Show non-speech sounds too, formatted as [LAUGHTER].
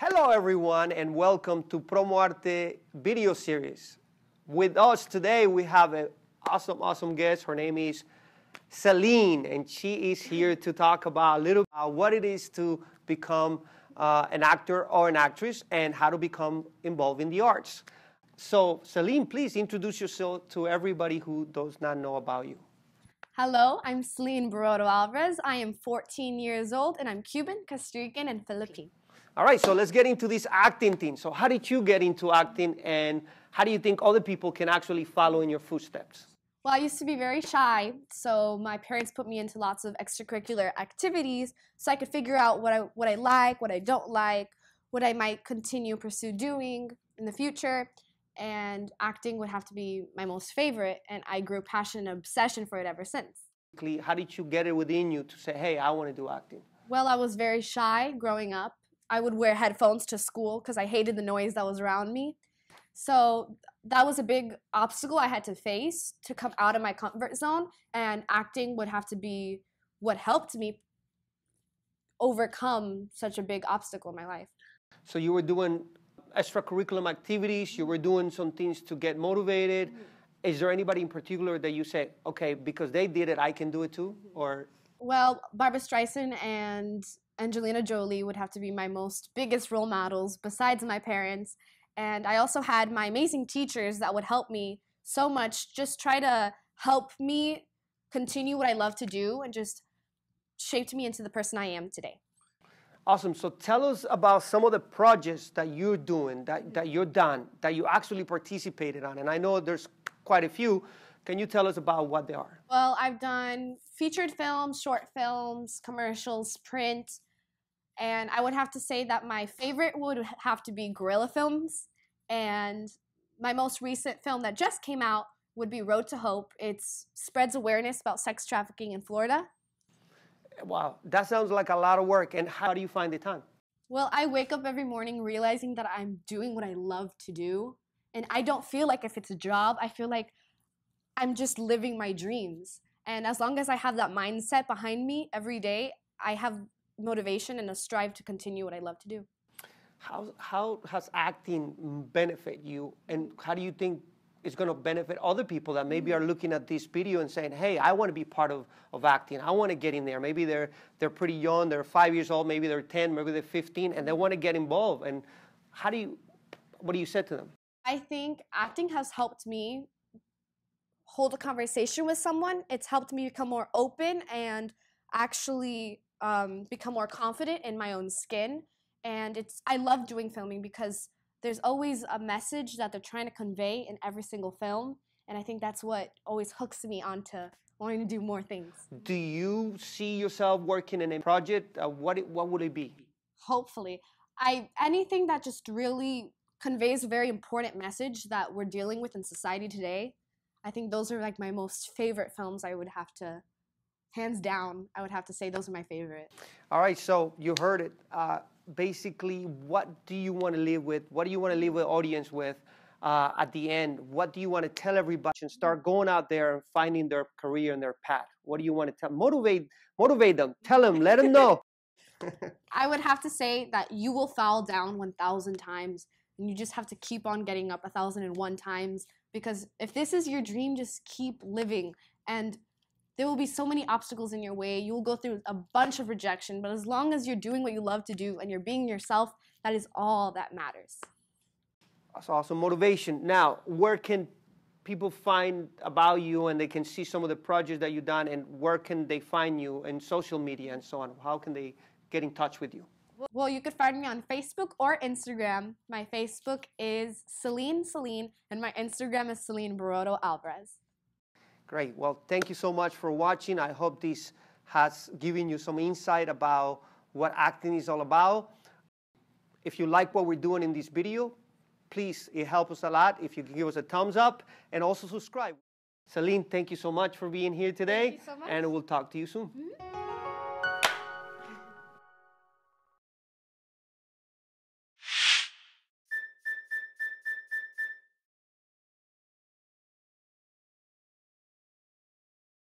Hello, everyone, and welcome to Promo Arte video series. With us today, we have an awesome, awesome guest. Her name is Celine, and she is here to talk about a little about what it is to become uh, an actor or an actress and how to become involved in the arts. So, Celine, please introduce yourself to everybody who does not know about you. Hello, I'm Celine Baroto Alvarez. I am 14 years old and I'm Cuban, Costa Rican, and Philippine. All right, so let's get into this acting thing. So, how did you get into acting, and how do you think other people can actually follow in your footsteps? Well, I used to be very shy, so my parents put me into lots of extracurricular activities so I could figure out what I what I like, what I don't like, what I might continue pursue doing in the future. And acting would have to be my most favorite, and I grew passion and obsession for it ever since. How did you get it within you to say, "Hey, I want to do acting"? Well, I was very shy growing up. I would wear headphones to school because I hated the noise that was around me. So that was a big obstacle I had to face to come out of my comfort zone, and acting would have to be what helped me overcome such a big obstacle in my life. So you were doing extracurricular activities, you were doing some things to get motivated. Mm-hmm. Is there anybody in particular that you say, okay, because they did it, I can do it too? Or well, Barbra Streisand and Angelina Jolie would have to be my most biggest role models besides my parents. And I also had my amazing teachers that would help me so much, just try to help me continue what I love to do and just shaped me into the person I am today. Awesome. So tell us about some of the projects that you're doing, that, that you're done, that you actually participated on. And I know there's quite a few. Can you tell us about what they are? Well, I've done featured films, short films, commercials, print, and I would have to say that my favorite would have to be guerrilla films. And my most recent film that just came out would be Road to Hope. It spreads awareness about sex trafficking in Florida. Wow, that sounds like a lot of work. And how do you find the time? Well, I wake up every morning realizing that I'm doing what I love to do. And I don't feel like if it's a job, I feel like I'm just living my dreams. And as long as I have that mindset behind me every day, I have motivation and a strive to continue what I love to do. How, how has acting benefit you and how do you think it's going to benefit other people that maybe are mm. looking at this video and saying, hey, I want to be part of, of acting. I want to get in there. Maybe they're, they're pretty young, they're five years old, maybe they're 10, maybe they're 15, and they mm. want to get involved. And how do you, what do you say to them? I think acting has helped me hold a conversation with someone. It's helped me become more open and actually um, become more confident in my own skin. And it's I love doing filming because there's always a message that they're trying to convey in every single film, and I think that's what always hooks me onto wanting to do more things. Do you see yourself working in a project? Uh, what it, what would it be? Hopefully, I anything that just really conveys a very important message that we're dealing with in society today. I think those are like my most favorite films I would have to hands down, I would have to say those are my favorite. All right, so you heard it. Uh, basically, what do you want to live with? What do you want to leave the audience with uh, at the end? What do you want to tell everybody and start going out there and finding their career and their path? What do you want to tell? Motivate, motivate them. Tell them. Let them know. [LAUGHS] I would have to say that you will fall down 1,000 times, and you just have to keep on getting up 1,001 times. Because if this is your dream, just keep living. And there will be so many obstacles in your way. You will go through a bunch of rejection, but as long as you're doing what you love to do and you're being yourself, that is all that matters. That's awesome motivation. Now, where can people find about you and they can see some of the projects that you've done and where can they find you in social media and so on? How can they get in touch with you? Well, you could find me on Facebook or Instagram. My Facebook is Celine Celine, and my Instagram is Celine Baroto Alvarez. Great. Well, thank you so much for watching. I hope this has given you some insight about what acting is all about. If you like what we're doing in this video, please, it helps us a lot if you can give us a thumbs up and also subscribe. Celine, thank you so much for being here today. So and we'll talk to you soon. Mm -hmm.